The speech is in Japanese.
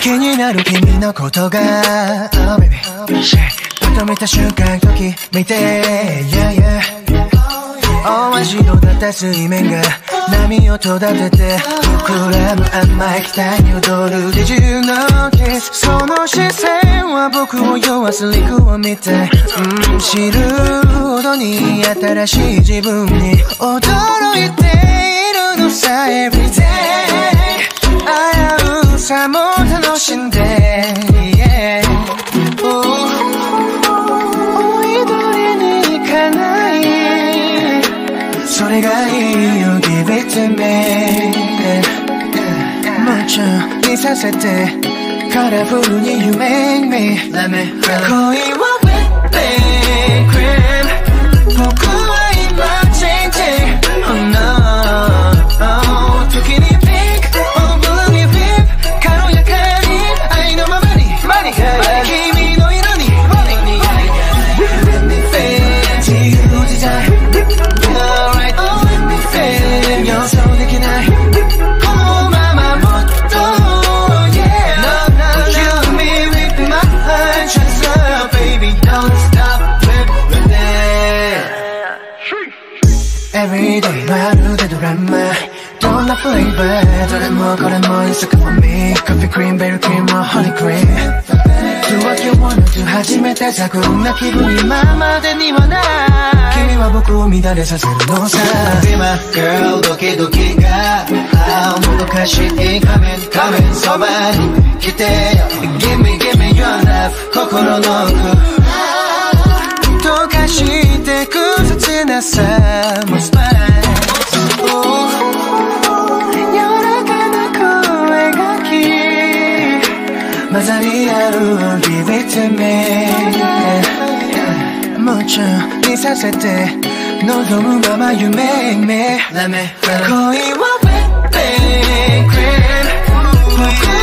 気になる君のことが Oh baby. 認めた瞬間とき見て Yeah yeah. 大味のだった水面が波をとだてて膨らむ甘い期待に踊る。Did you notice その視線は僕を酔わす陸を見て、うん、知るほどに新しい自分に驚いているのさ Everyday 危うさも楽しんで、夢中にさせてカラフルに You make me 恋は wet Everyday まるでドラマ。どんなフレーバーどれもこれも It's okay for me コーヒーク。リームベルクリームホニークリーム Do what you wanna do 初めてさこんな気分今までにはない。君は僕を乱れさせるのさ。Be my girl ドキドキがあもどかしい Coming, coming そばに来てよ。Give me give me your love 心の奥。溶かしてく切なさもスパイス柔らかな声がき混ざり合う Give it to me 夢中にさせて望むまま夢め Let me 恋は wet pen cream